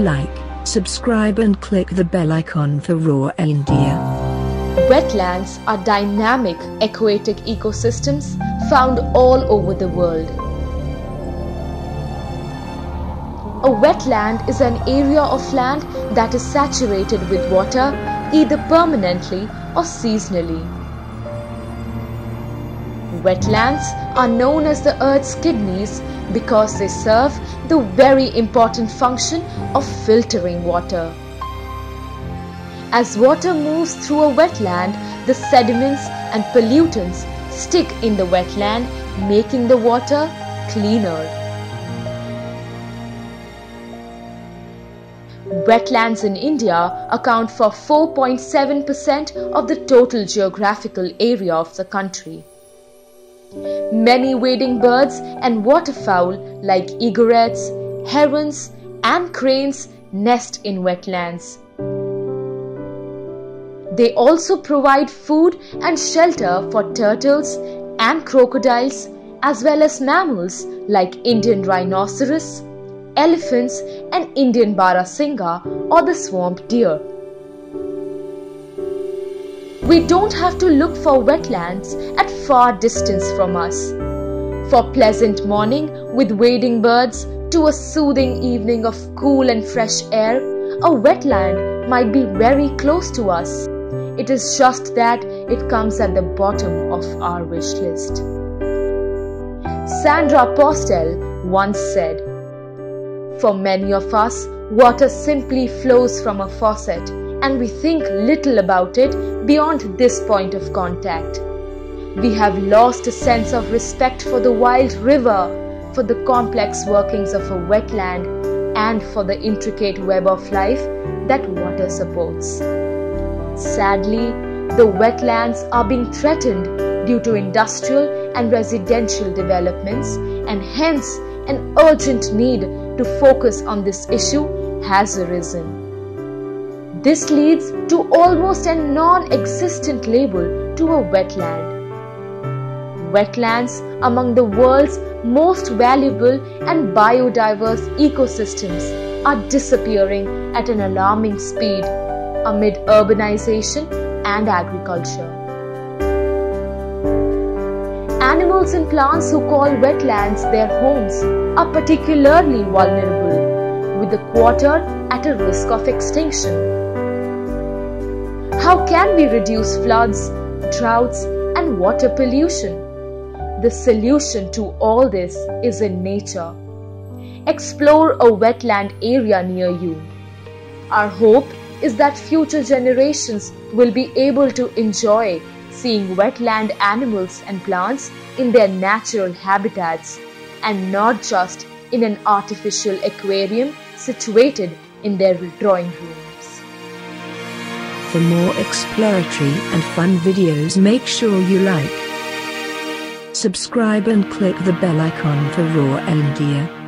like, subscribe and click the bell icon for Raw India. Wetlands are dynamic aquatic ecosystems found all over the world. A wetland is an area of land that is saturated with water either permanently or seasonally. Wetlands are known as the Earth's kidneys because they serve the very important function of filtering water. As water moves through a wetland, the sediments and pollutants stick in the wetland, making the water cleaner. Wetlands in India account for 4.7% of the total geographical area of the country. Many wading birds and waterfowl like egrets, herons, and cranes nest in wetlands. They also provide food and shelter for turtles and crocodiles as well as mammals like Indian rhinoceros, elephants and Indian barasingha or the swamp deer. We don't have to look for wetlands at far distance from us. For pleasant morning with wading birds to a soothing evening of cool and fresh air, a wetland might be very close to us. It is just that it comes at the bottom of our wish list. Sandra Postel once said, For many of us, water simply flows from a faucet and we think little about it beyond this point of contact. We have lost a sense of respect for the wild river, for the complex workings of a wetland, and for the intricate web of life that water supports. Sadly, the wetlands are being threatened due to industrial and residential developments, and hence an urgent need to focus on this issue has arisen. This leads to almost a non existent label to a wetland. Wetlands among the world's most valuable and biodiverse ecosystems are disappearing at an alarming speed amid urbanization and agriculture. Animals and plants who call wetlands their homes are particularly vulnerable, with a quarter at a risk of extinction. How can we reduce floods, droughts, and water pollution? The solution to all this is in nature. Explore a wetland area near you. Our hope is that future generations will be able to enjoy seeing wetland animals and plants in their natural habitats and not just in an artificial aquarium situated in their drawing room. For more exploratory and fun videos make sure you like, subscribe and click the bell icon for Raw India.